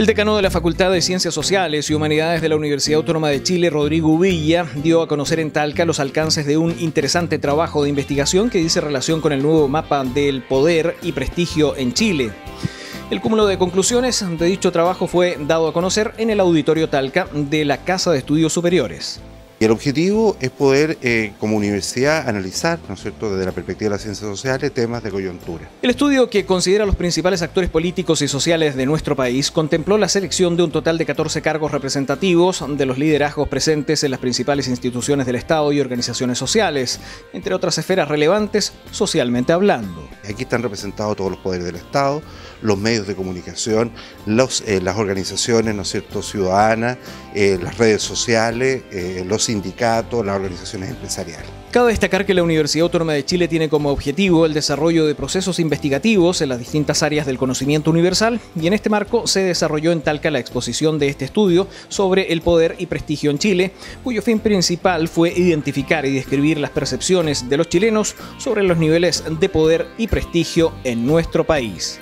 El decano de la Facultad de Ciencias Sociales y Humanidades de la Universidad Autónoma de Chile, Rodrigo Villa, dio a conocer en Talca los alcances de un interesante trabajo de investigación que dice relación con el nuevo mapa del poder y prestigio en Chile. El cúmulo de conclusiones de dicho trabajo fue dado a conocer en el auditorio Talca de la Casa de Estudios Superiores. Y el objetivo es poder, eh, como universidad, analizar, ¿no es cierto?, desde la perspectiva de las ciencias sociales, temas de coyuntura. El estudio, que considera los principales actores políticos y sociales de nuestro país, contempló la selección de un total de 14 cargos representativos de los liderazgos presentes en las principales instituciones del Estado y organizaciones sociales, entre otras esferas relevantes socialmente hablando. Aquí están representados todos los poderes del Estado, los medios de comunicación, los, eh, las organizaciones, ¿no es cierto?, ciudadanas, eh, las redes sociales, los sindicatos, las organizaciones empresariales. Cabe destacar que la Universidad Autónoma de Chile tiene como objetivo el desarrollo de procesos investigativos en las distintas áreas del conocimiento universal y en este marco se desarrolló en Talca la exposición de este estudio sobre el poder y prestigio en Chile, cuyo fin principal fue identificar y describir las percepciones de los chilenos sobre los niveles de poder y prestigio en nuestro país.